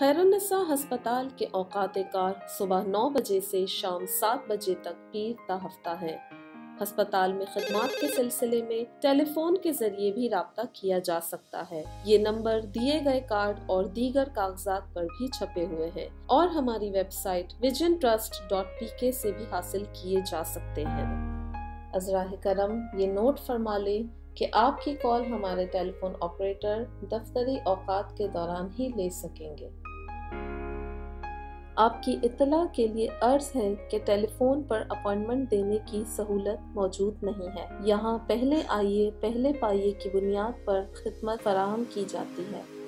खैरुन्नसा हस्पताल के औकात कार सुबह 9 बजे से शाम 7 बजे तक पीर ता हफ़्ता है। अस्पताल में खदमात के सिलसिले में टेलीफोन के ज़रिए भी रबता किया जा सकता है। ये नंबर दिए गए कार्ड और दीगर कागजात पर भी छपे हुए हैं और हमारी website vision trust dot P K से भी हासिल किए जा सकते हैं। अजराह करम ये नोट फरमा लें कि आपकी कॉल हमारे टेलीफोन ऑपरेटर दफ्तरी औकात के दौरान ही ले सकेंगे। आपकी इतला के लिए अर्ज़ है कि टेलीफोन पर अपॉइंटमेंट देने की सहूलत मौजूद नहीं है। यहाँ पहले आइए, पहले पाइए की बुनियाद पर खिदमत फराहम की जाती है।